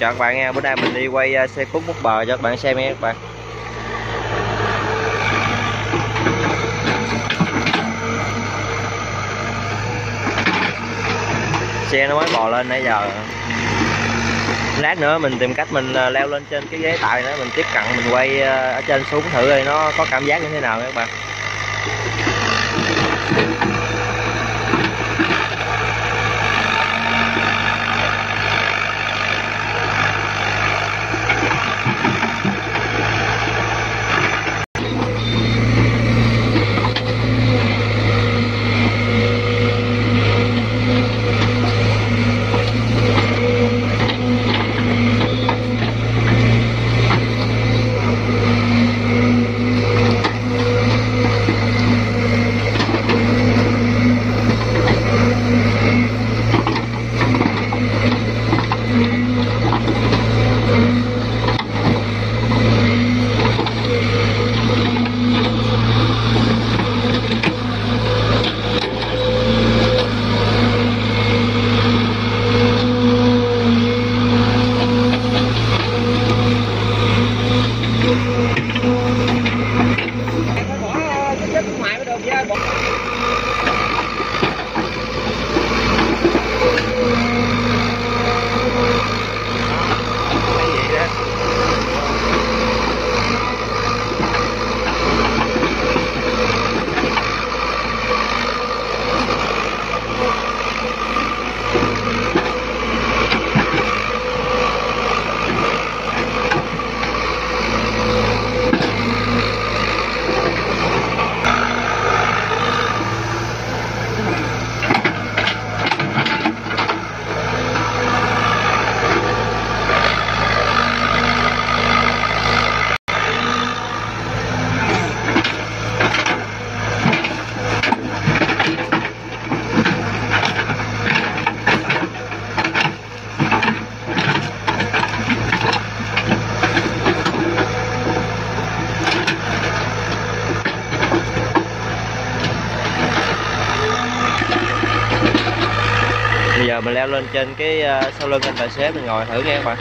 chào các bạn nha. Bữa nay mình đi quay à, xe cút mút bờ cho các bạn xem nha các bạn. Xe nó mới bò lên nãy giờ. Lát nữa mình tìm cách mình à, leo lên trên cái ghế tài nữa mình tiếp cận, mình quay à, ở trên xuống thử coi nó có cảm giác như thế nào nha các bạn. Bây giờ mình leo lên trên cái uh, sau lưng anh tài xế mình ngồi thử nghe các bạn.